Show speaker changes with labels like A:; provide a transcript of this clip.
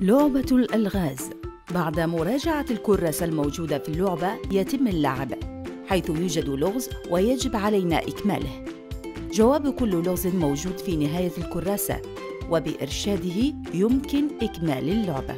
A: لعبة الألغاز. بعد مراجعة الكراسة الموجودة في اللعبة يتم اللعب حيث يوجد لغز ويجب علينا إكماله. جواب كل لغز موجود في نهاية الكراسة وبإرشاده يمكن إكمال اللعبة.